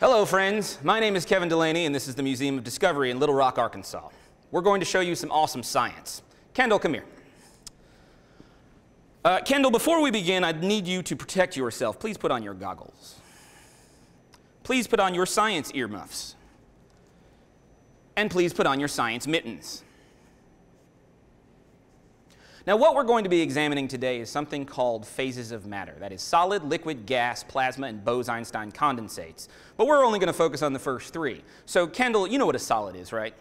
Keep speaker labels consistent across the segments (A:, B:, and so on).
A: Hello, friends. My name is Kevin Delaney, and this is the Museum of Discovery in Little Rock, Arkansas. We're going to show you some awesome science. Kendall, come here. Uh, Kendall, before we begin, I need you to protect yourself. Please put on your goggles. Please put on your science earmuffs. And please put on your science mittens. Now, what we're going to be examining today is something called phases of matter. That is solid, liquid, gas, plasma, and Bose-Einstein condensates. But we're only going to focus on the first three. So, Kendall, you know what a solid is, right?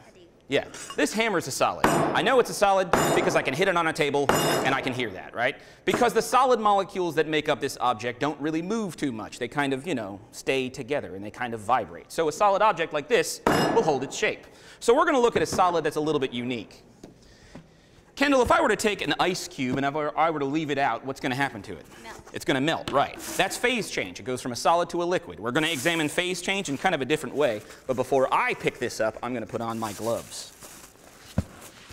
A: Yeah, this hammer's a solid. I know it's a solid because I can hit it on a table and I can hear that, right? Because the solid molecules that make up this object don't really move too much. They kind of, you know, stay together and they kind of vibrate. So a solid object like this will hold its shape. So we're going to look at a solid that's a little bit unique. Kendall, if I were to take an ice cube and if I were to leave it out, what's going to happen to it?
B: Melt.
A: It's going to melt, right. That's phase change. It goes from a solid to a liquid. We're going to examine phase change in kind of a different way. But before I pick this up, I'm going to put on my gloves.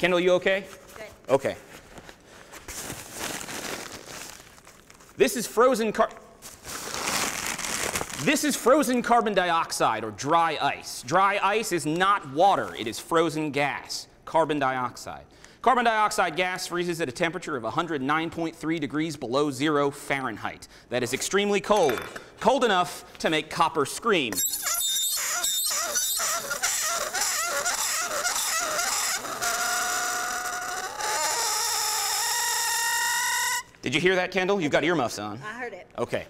A: Kendall, you okay?
B: Good.
A: Okay. This is frozen car. This is frozen carbon dioxide or dry ice. Dry ice is not water, it is frozen gas, carbon dioxide. Carbon dioxide gas freezes at a temperature of 109.3 degrees below zero Fahrenheit. That is extremely cold, cold enough to make copper scream. Did you hear that, Kendall? You've got earmuffs on.
B: I heard it.
A: Okay.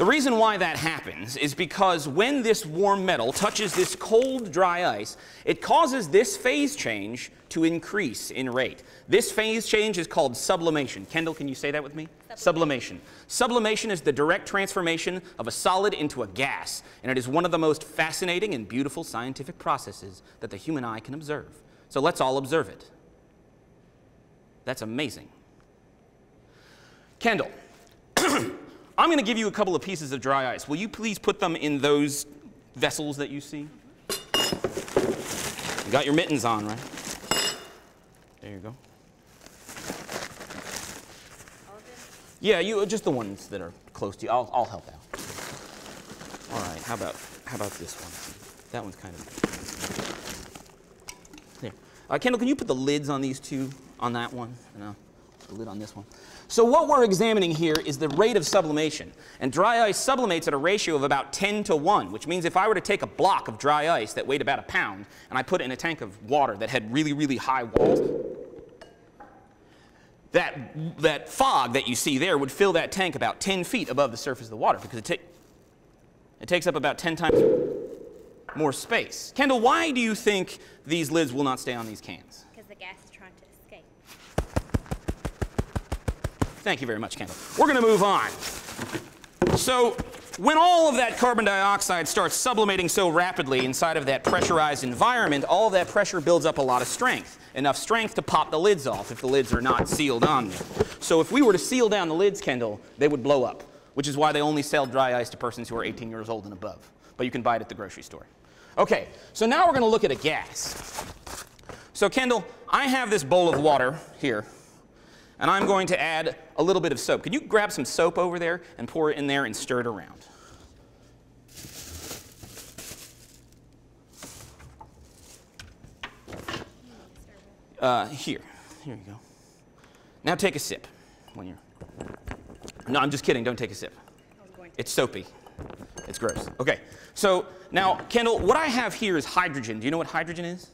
A: The reason why that happens is because when this warm metal touches this cold, dry ice, it causes this phase change to increase in rate. This phase change is called sublimation. Kendall, can you say that with me? Sublimation. Sublimation is the direct transformation of a solid into a gas, and it is one of the most fascinating and beautiful scientific processes that the human eye can observe. So let's all observe it. That's amazing. Kendall, I'm going to give you a couple of pieces of dry ice. Will you please put them in those vessels that you see? You got your mittens on, right? There you go. Yeah, you just the ones that are close to you. I'll, I'll help out. All right. How about how about this one? That one's kind of there. Uh, Kendall, can you put the lids on these two on that one? The lid on this one. So what we're examining here is the rate of sublimation. And dry ice sublimates at a ratio of about 10 to 1, which means if I were to take a block of dry ice that weighed about a pound and I put it in a tank of water that had really, really high walls, that, that fog that you see there would fill that tank about 10 feet above the surface of the water because it, ta it takes up about 10 times more space. Kendall, why do you think these lids will not stay on these cans?
B: Because the gas is trying to escape.
A: Thank you very much, Kendall. We're going to move on. So, when all of that carbon dioxide starts sublimating so rapidly inside of that pressurized environment, all that pressure builds up a lot of strength. Enough strength to pop the lids off if the lids are not sealed on. So if we were to seal down the lids, Kendall, they would blow up, which is why they only sell dry ice to persons who are 18 years old and above. But you can buy it at the grocery store. Okay, so now we're going to look at a gas. So Kendall, I have this bowl of water here and I'm going to add a little bit of soap. Can you grab some soap over there and pour it in there and stir it around? Uh, here, here you go. Now take a sip when you're. No, I'm just kidding. Don't take a sip. It's soapy. It's gross. Okay. So now, Kendall, what I have here is hydrogen. Do you know what hydrogen is?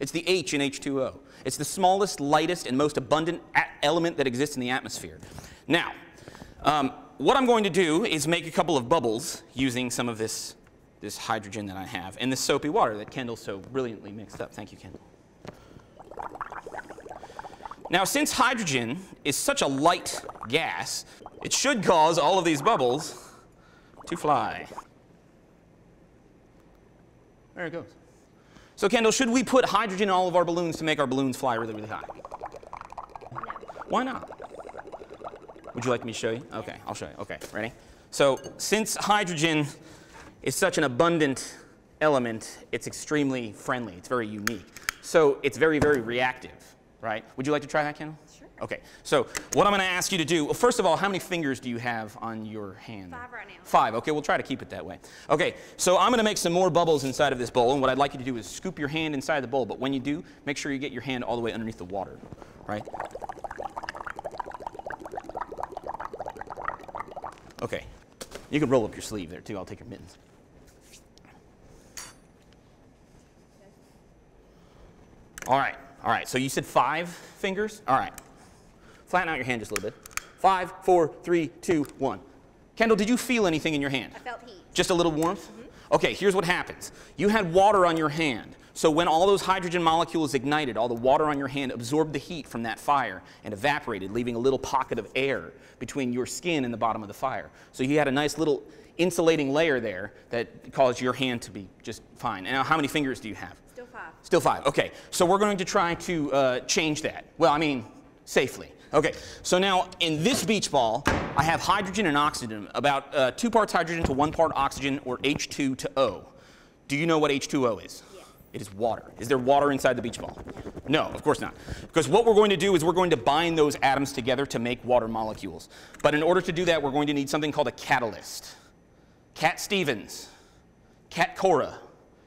A: It's the H in H2O. It's the smallest, lightest, and most abundant element that exists in the atmosphere. Now, um, what I'm going to do is make a couple of bubbles using some of this, this hydrogen that I have and this soapy water that Kendall so brilliantly mixed up. Thank you, Kendall. Now, since hydrogen is such a light gas, it should cause all of these bubbles to fly. There it goes. So, Kendall, should we put hydrogen in all of our balloons to make our balloons fly really, really high? Why not? Would you like me to show you? Okay, I'll show you. Okay, ready? So, since hydrogen is such an abundant element, it's extremely friendly. It's very unique. So, it's very, very reactive, right? Would you like to try that, Kendall? Okay, so what I'm going to ask you to do, well, first of all, how many fingers do you have on your hand?
B: Five right now.
A: Five, okay, we'll try to keep it that way. Okay, so I'm going to make some more bubbles inside of this bowl, and what I'd like you to do is scoop your hand inside the bowl, but when you do, make sure you get your hand all the way underneath the water, right? Okay, you can roll up your sleeve there too, I'll take your mittens. All right, all right, so you said five fingers? All right. Flatten out your hand just a little bit. Five, four, three, two, one. Kendall, did you feel anything in your hand?
B: I felt heat.
A: Just a little warmth? Okay, here's what happens. You had water on your hand. So when all those hydrogen molecules ignited, all the water on your hand absorbed the heat from that fire and evaporated, leaving a little pocket of air between your skin and the bottom of the fire. So you had a nice little insulating layer there that caused your hand to be just fine. And now, how many fingers do you have?
B: Still five.
A: Still five. Okay. So we're going to try to uh, change that. Well, I mean, safely. Okay. So now in this beach ball, I have hydrogen and oxygen, about uh, two parts hydrogen to one part oxygen, or H2 to O. Do you know what H2O is?
B: Yes.
A: It is water. Is there water inside the beach ball? No, of course not. Because what we're going to do is we're going to bind those atoms together to make water molecules. But in order to do that, we're going to need something called a catalyst. Cat Stevens, Cat Cora,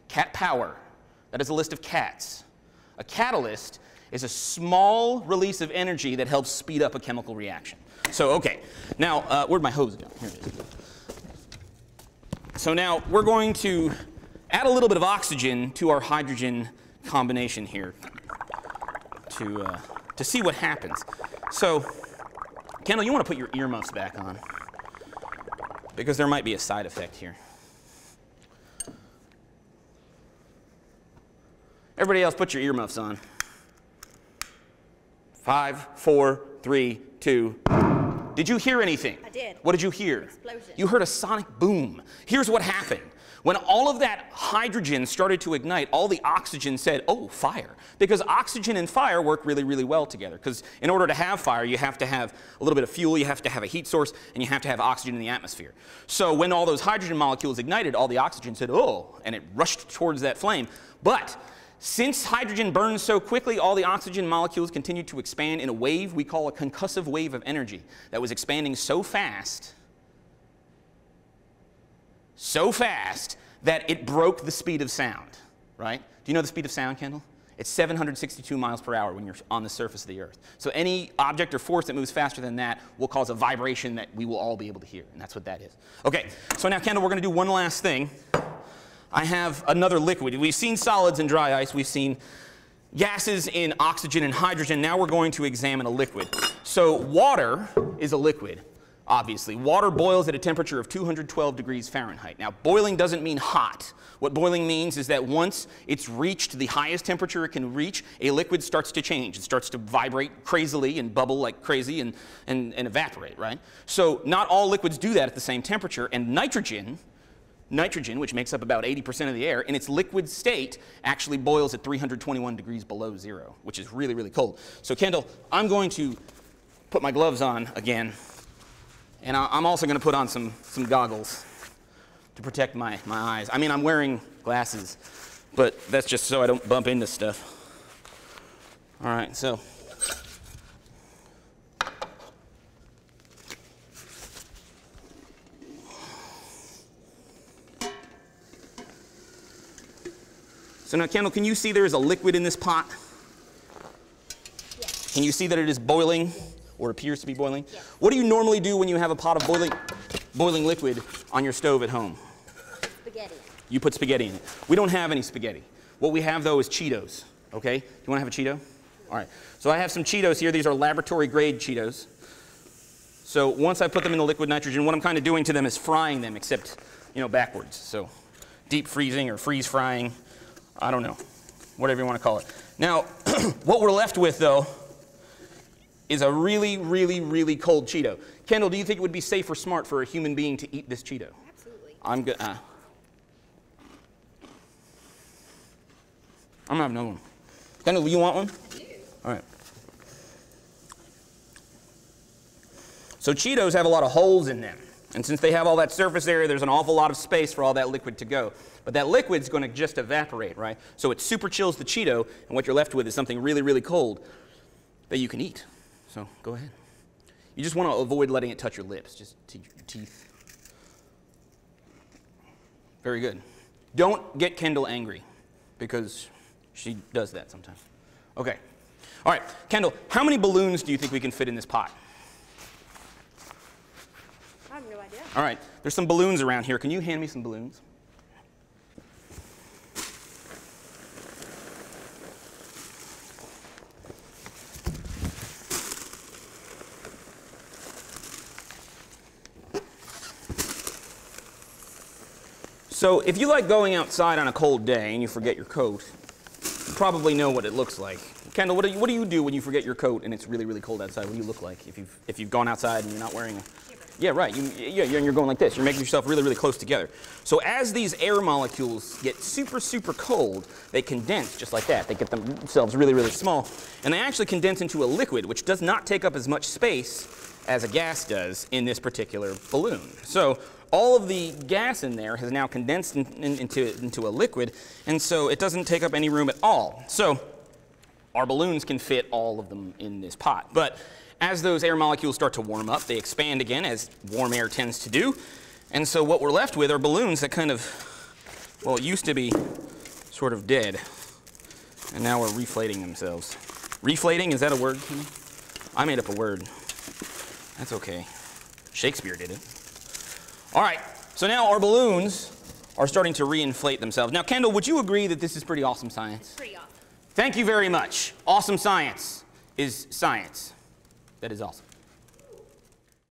A: Cat Power. That is a list of cats. A catalyst is a small release of energy that helps speed up a chemical reaction. So, okay. Now, uh, where'd my hose go? Here it is. So now we're going to add a little bit of oxygen to our hydrogen combination here to, uh, to see what happens. So, Kendall, you want to put your earmuffs back on because there might be a side effect here. Everybody else, put your earmuffs on. Five, four, three, two. Did you hear anything?
B: I did.
A: What did you hear?
B: Explosion.
A: You heard a sonic boom. Here's what happened. When all of that hydrogen started to ignite, all the oxygen said, oh, fire. Because oxygen and fire work really, really well together. Because in order to have fire, you have to have a little bit of fuel, you have to have a heat source, and you have to have oxygen in the atmosphere. So when all those hydrogen molecules ignited, all the oxygen said, oh, and it rushed towards that flame. But since hydrogen burns so quickly, all the oxygen molecules continued to expand in a wave we call a concussive wave of energy that was expanding so fast so fast that it broke the speed of sound, right? Do you know the speed of sound, Kendall? It's 762 miles per hour when you're on the surface of the Earth. So any object or force that moves faster than that will cause a vibration that we will all be able to hear, and that's what that is. Okay, so now, Kendall, we're going to do one last thing. I have another liquid. We've seen solids in dry ice. We've seen gases in oxygen and hydrogen. Now we're going to examine a liquid. So water is a liquid, obviously. Water boils at a temperature of 212 degrees Fahrenheit. Now, boiling doesn't mean hot. What boiling means is that once it's reached the highest temperature it can reach, a liquid starts to change. It starts to vibrate crazily and bubble like crazy and, and, and evaporate, right? So not all liquids do that at the same temperature, and nitrogen Nitrogen, which makes up about 80% of the air, in its liquid state actually boils at 321 degrees below zero, which is really, really cold. So, Kendall, I'm going to put my gloves on again, and I'm also going to put on some, some goggles to protect my, my eyes. I mean, I'm wearing glasses, but that's just so I don't bump into stuff. All right, so. So now, Kendall, can you see there is a liquid in this pot?
B: Yes.
A: Can you see that it is boiling or appears to be boiling?
B: Yes.
A: What do you normally do when you have a pot of boiling, boiling liquid on your stove at home?
B: Spaghetti.
A: You put spaghetti in it. We don't have any spaghetti. What we have though is Cheetos. Okay? Do you want to have a Cheeto? All right. So I have some Cheetos here. These are laboratory grade Cheetos. So once I put them in the liquid nitrogen, what I'm kind of doing to them is frying them, except, you know, backwards. So deep freezing or freeze frying. I don't know. Whatever you want to call it. Now, what we're left with though is a really, really, really cold Cheeto. Kendall, do you think it would be safe or smart for a human being to eat this Cheeto?
B: Absolutely.
A: I'm good. Uh, I'm gonna have another one. Kendall, you want one? All right. So Cheetos have a lot of holes in them. And since they have all that surface area, there's an awful lot of space for all that liquid to go. But that liquid's going to just evaporate, right? So it super chills the Cheeto, and what you're left with is something really, really cold that you can eat. So go ahead. You just want to avoid letting it touch your lips, just to your teeth. Very good. Don't get Kendall angry because she does that sometimes. Okay. All right, Kendall, how many balloons do you think we can fit in this pot?
B: I have no idea.
A: All right, there's some balloons around here. Can you hand me some balloons? So, if you like going outside on a cold day and you forget your coat, you probably know what it looks like. Kendall, what do you, what do, you do when you forget your coat and it's really, really cold outside? What do you look like if you've, if you've gone outside and you're not wearing a. Yeah, right. You, yeah, you're, going like this. You're making yourself really, really close together. So as these air molecules get super, super cold, they condense just like that. They get themselves really, really small, and they actually condense into a liquid, which does not take up as much space as a gas does in this particular balloon. So all of the gas in there has now condensed in, in, into, into a liquid, and so it doesn't take up any room at all. So our balloons can fit all of them in this pot. But as those air molecules start to warm up, they expand again, as warm air tends to do. And so what we're left with are balloons that kind of, well, it used to be sort of dead. And now we're reflating themselves. Reflating, is that a word? I made up a word. That's okay. Shakespeare did it. All right, so now our balloons are starting to reinflate themselves. Now, Kendall, would you agree that this is pretty awesome science?
B: It's Pretty awesome.
A: Thank you very much. Awesome science is science. That is awesome.